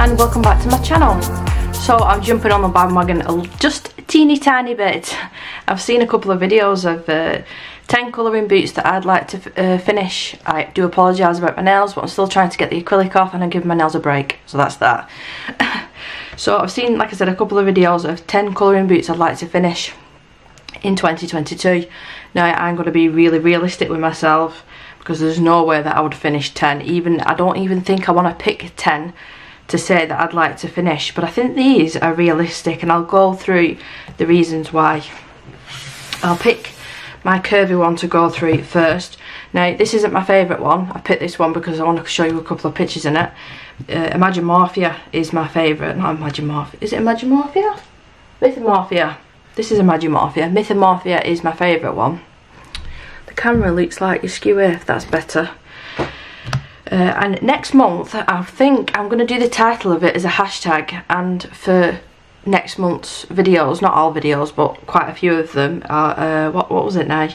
and welcome back to my channel. So I'm jumping on the bandwagon just a teeny tiny bit. I've seen a couple of videos of uh, 10 colouring boots that I'd like to uh, finish. I do apologise about my nails but I'm still trying to get the acrylic off and I'm giving my nails a break. So that's that. so I've seen, like I said, a couple of videos of 10 colouring boots I'd like to finish in 2022. Now I'm going to be really realistic with myself because there's no way that I would finish 10 even I don't even think I want to pick 10 to say that I'd like to finish but I think these are realistic and I'll go through the reasons why. I'll pick my curvy one to go through first. Now this isn't my favourite one. I picked this one because I want to show you a couple of pictures in it. Uh, Imagimorphia is my favourite. Not Imagimorphia. Is it Imagimorphia? Mythomorphia. This is Imagimorphia. Mythomorphia is my favourite one. The camera looks like you're skewy if that's better. Uh, and next month, I think I'm going to do the title of it as a hashtag and for next month's videos, not all videos, but quite a few of them, are, uh, what, what was it now?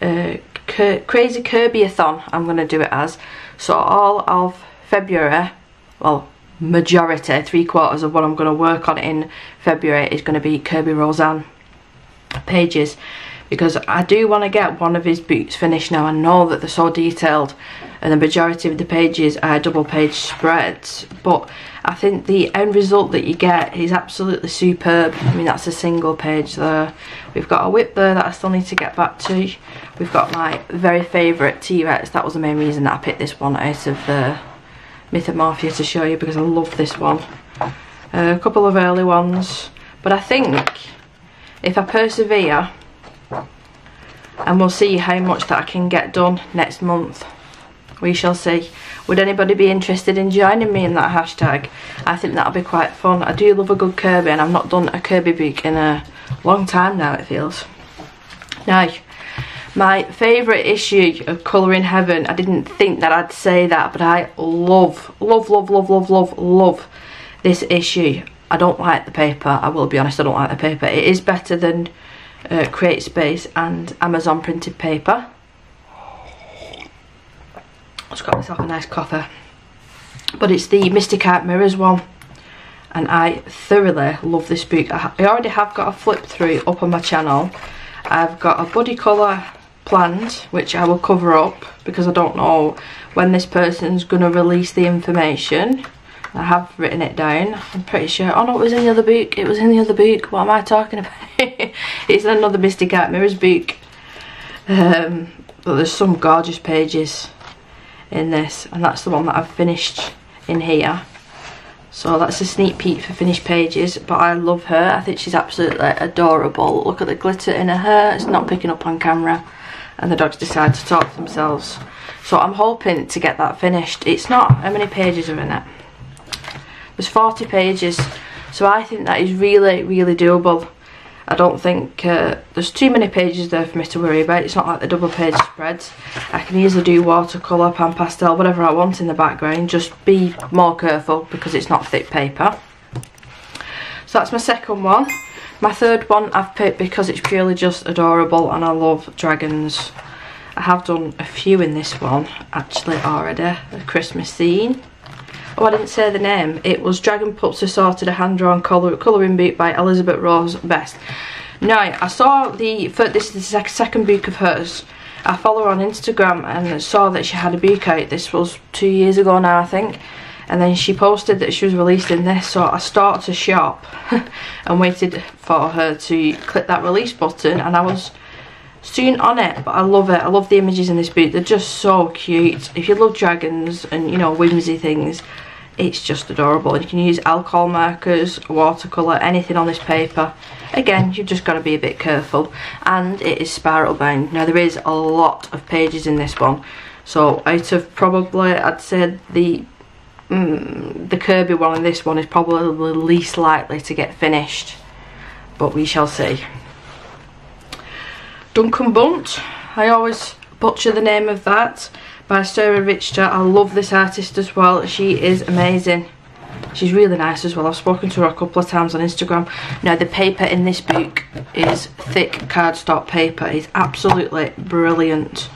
Uh, Crazy Kerby-a-thon, I'm going to do it as. So all of February, well, majority, three quarters of what I'm going to work on in February is going to be Kerby Rosanes pages because I do want to get one of his boots finished now. I know that they're so detailed and the majority of the pages are double page spreads but I think the end result that you get is absolutely superb. I mean that's a single page there. We've got a whip there that I still need to get back to. We've got my very favourite T-Rex. That was the main reason that I picked this one out of the Mythomorphia to show you because I love this one. Uh, a couple of early ones but I think if I persevere and we'll see how much that I can get done next month. We shall see. Would anybody be interested in joining me in that hashtag? I think that'll be quite fun. I do love a good Kerby and I've not done a Kerby book in a long time now it feels. Now my favourite issue of Colouring Heaven I didn't think that I'd say that but I love love love love love love love this issue. I don't like the paper I will be honest I don't like the paper. It is better than uh, CreateSpace and Amazon printed paper. Just got myself a nice coffee. But it's the Mystic Art Mirrors one. And I thoroughly love this book. I, I already have got a flip through up on my channel. I've got a body colour planned, which I will cover up because I don't know when this person's going to release the information. I have written it down. I'm pretty sure. Oh no, it was in the other book. It was in the other book. What am I talking about? it's another Mystic Art Mirrors book. Um, but there's some gorgeous pages in this. And that's the one that I've finished in here. So that's a sneak peek for finished pages. But I love her. I think she's absolutely adorable. Look at the glitter in her hair. It's not picking up on camera. And the dogs decide to talk to themselves. So I'm hoping to get that finished. It's not, how many pages are in it? There's 40 pages, so I think that is really, really doable. I don't think uh, there's too many pages there for me to worry about. It's not like the double page spreads. I can easily do watercolour, pan pastel, whatever I want in the background. Just be more careful because it's not thick paper. So that's my second one. My third one I've picked because it's purely just adorable and I love dragons. I have done a few in this one actually already. A Christmas scene. Oh, I didn't say the name. It was Dragon Pups Assorted, a hand-drawn colouring book by Elizabeth Rose Best. Now, I saw the, this is the second book of hers. I follow her on Instagram and saw that she had a book out. This was two years ago now, I think. And then she posted that she was releasing this, so I started to shop and waited for her to click that release button, and I was soon on it but I love it. I love the images in this book they're just so cute. If you love dragons and you know whimsy things it's just adorable. You can use alcohol markers watercolour anything on this paper. Again you've just got to be a bit careful. And it is spiral bound. Now there is a lot of pages in this one. So out of probably I'd say the mm, the Kerby one and this one is probably the least likely to get finished. But we shall see Dunkelbunt I always butcher the name of that by Sarah Richter. I love this artist as well. She is amazing. She's really nice as well. I've spoken to her a couple of times on Instagram. Now, the paper in this book is thick cardstock paper. It's absolutely brilliant.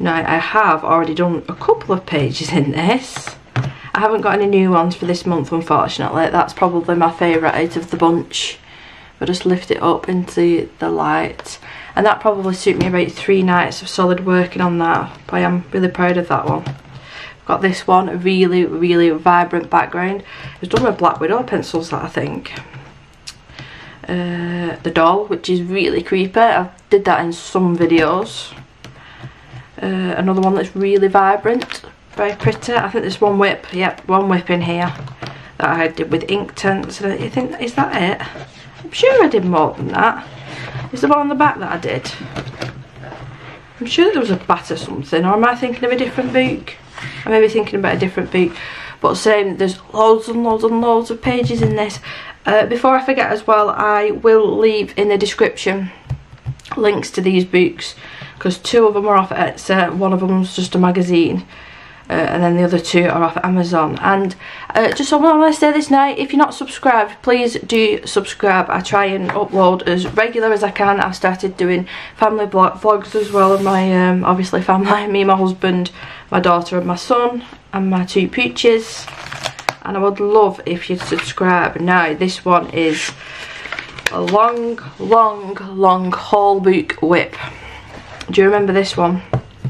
Now, I have already done a couple of pages in this. I haven't got any new ones for this month unfortunately. That's probably my favourite out of the bunch. I'll just lift it up into the light. And that probably took me about three nights of solid working on that. But I am really proud of that one. Got this one, really, really vibrant background. It's done with Black Widow pencils that I think. Uh, the doll, which is really creepy. I did that in some videos. Uh, another one that's really vibrant, very pretty. I think there's one whip, yep, one whip in here that I did with Inktense. I think, is that it? I'm sure I did more than that. Is the one on the back that I did? I'm sure there was a bat or something, or am I thinking of a different book? I may be thinking about a different book. But saying there's loads and loads and loads of pages in this. Uh, before I forget as well, I will leave in the description links to these books because two of them are off Etsy, one of them is just a magazine uh, and then the other two are off Amazon. And uh, just I want to say this night, if you're not subscribed, please do subscribe. I try and upload as regular as I can. I've started doing family vlogs as well of my, um, obviously family, me, my husband, my daughter and my son, and my two pooches. And I would love if you'd subscribe. Now, this one is a long, long, long haul book whip. Do you remember this one?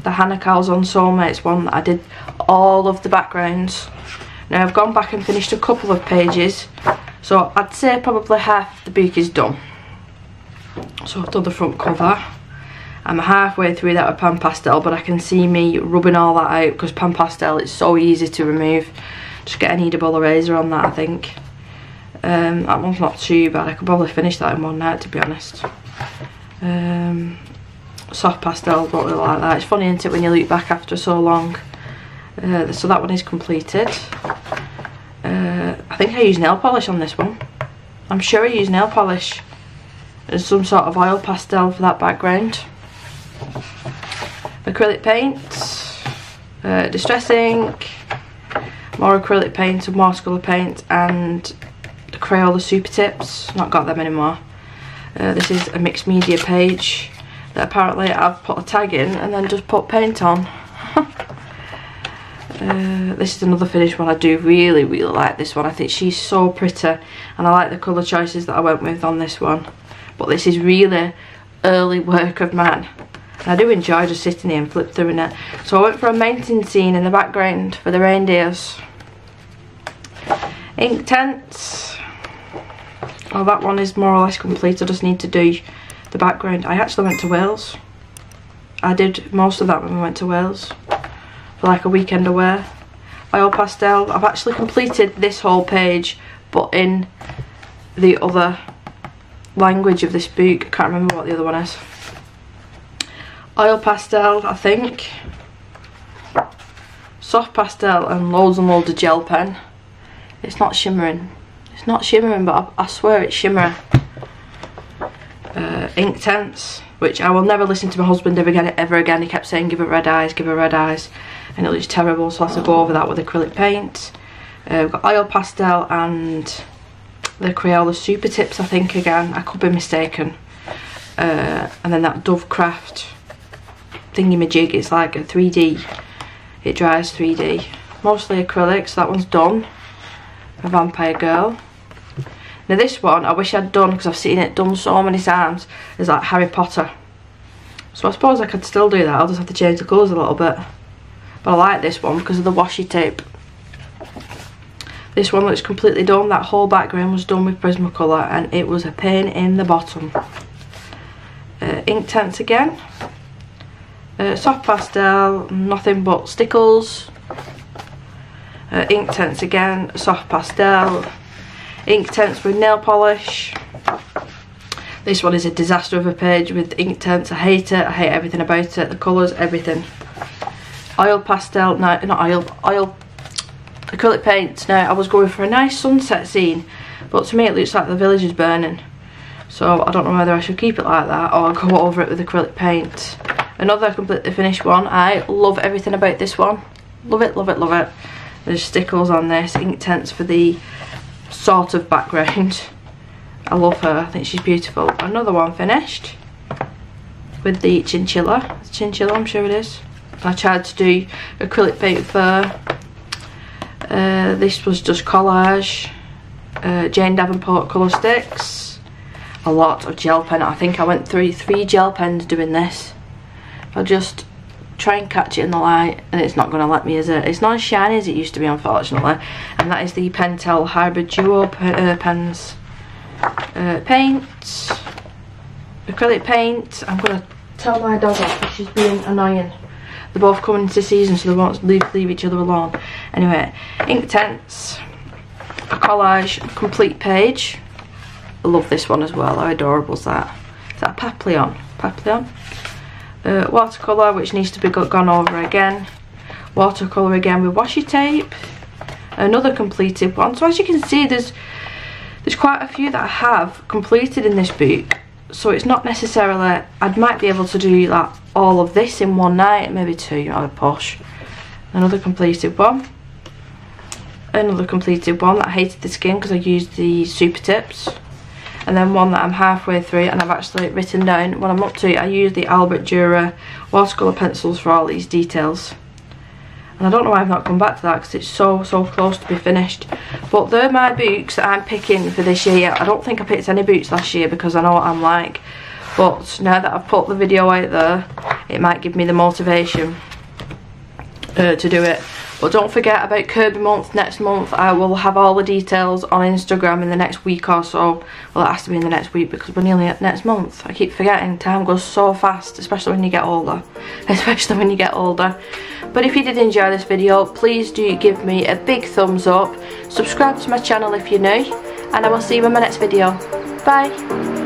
The Hanna Karlzon Soulmates one that I did all of the backgrounds. Now I've gone back and finished a couple of pages so I'd say probably half the book is done. So I've done the front cover. I'm halfway through that with Pan Pastel but I can see me rubbing all that out because Pan Pastel is so easy to remove. Just get an edible eraser on that I think. Um, that one's not too bad. I could probably finish that in one night to be honest. Um, soft pastel, don't really like that. It's funny isn't it when you look back after so long. Uh, so that one is completed. Uh, I think I use nail polish on this one. I'm sure I use nail polish. There's some sort of oil pastel for that background. Acrylic paint. Uh, distress ink. More acrylic paint and watercolour paint. And the Crayola Super Tips. Not got them anymore. Uh, this is a mixed media page that apparently I've put a tag in and then just put paint on. Uh, this is another finished one. I do really, really like this one. I think she's so pretty and I like the colour choices that I went with on this one. But this is really early work of mine. And I do enjoy just sitting here and flip through it. So I went for a mountain scene in the background for the reindeers. Inktense. Oh, that one is more or less complete. I just need to do the background. I actually went to Wales. I did most of that when we went to Wales for like a weekend away. Oil pastel. I've actually completed this whole page but in the other language of this book. I can't remember what the other one is. Oil pastel, I think. Soft pastel and loads and loads of gel pen. It's not shimmering. It's not shimmering but I, I swear it's shimmering. Uh, Inktense, which I will never listen to my husband ever again, ever again. He kept saying give her red eyes, give her red eyes and it looks terrible so I have to go over that with acrylic paint. Uh, we've got oil pastel and the Crayola Super Tips I think again, I could be mistaken. Uh, and then that Dovecraft thingy-majig, it's like a 3D, it dries 3D. Mostly acrylic, so that one's done. A Vampire Girl. Now this one, I wish I'd done, because I've seen it done so many times, is like Harry Potter. So I suppose I could still do that, I'll just have to change the colours a little bit. But I like this one because of the washi tape. This one looks completely done. That whole background was done with Prismacolor and it was a pain in the bottom. Uh, Inktense again. Uh, soft pastel, nothing but stickles. Uh, Inktense again, soft pastel. Ink Inktense with nail polish. This one is a disaster of a page with ink Inktense. I hate it. I hate everything about it. The colours, everything oil pastel, no, not oil, oil acrylic paint. Now, I was going for a nice sunset scene, but to me it looks like the village is burning. So I don't know whether I should keep it like that or go over it with acrylic paint. Another completely finished one. I love everything about this one. Love it, love it, love it. There's stickles on this, Inktense for the sort of background. I love her, I think she's beautiful. Another one finished with the chinchilla. Chinchilla, I'm sure it is. I tried to do acrylic paint for Uh, this was just collage. Uh, Jane Davenport colour sticks. A lot of gel pen. I think I went through three gel pens doing this. I'll just try and catch it in the light and it's not going to let me is it it's not as shiny as it used to be unfortunately and that is the pentel hybrid duo uh, pens uh, paint acrylic paint i'm going to tell my dog off she's being annoying they're both coming into season so they won't leave, leave each other alone. Anyway Inktense a collage complete page. I love this one as well how adorable is that? Is that papillon? Papillon? Uh, watercolour which needs to be gone over again. Watercolour again with washi tape. Another completed one. So as you can see there's there's quite a few that I have completed in this book so it's not necessarily I might be able to do like all of this in one night maybe two out of posh another completed one another completed one that I hated the skin because I used the super tips and then one that I'm halfway through and I've actually written down what I'm up to. I use the Albert Dürer watercolour pencils for all these details. And I don't know why I've not come back to that because it's so, so close to be finished. But they're my boots that I'm picking for this year. I don't think I picked any boots last year because I know what I'm like. But now that I've put the video out there, it might give me the motivation uh, to do it. But don't forget about Kerby month next month. I will have all the details on Instagram in the next week or so. Well, it has to be in the next week because we're nearly at next month. I keep forgetting. Time goes so fast, especially when you get older. Especially when you get older. But if you did enjoy this video, please do give me a big thumbs up. Subscribe to my channel if you're new. And I will see you in my next video. Bye.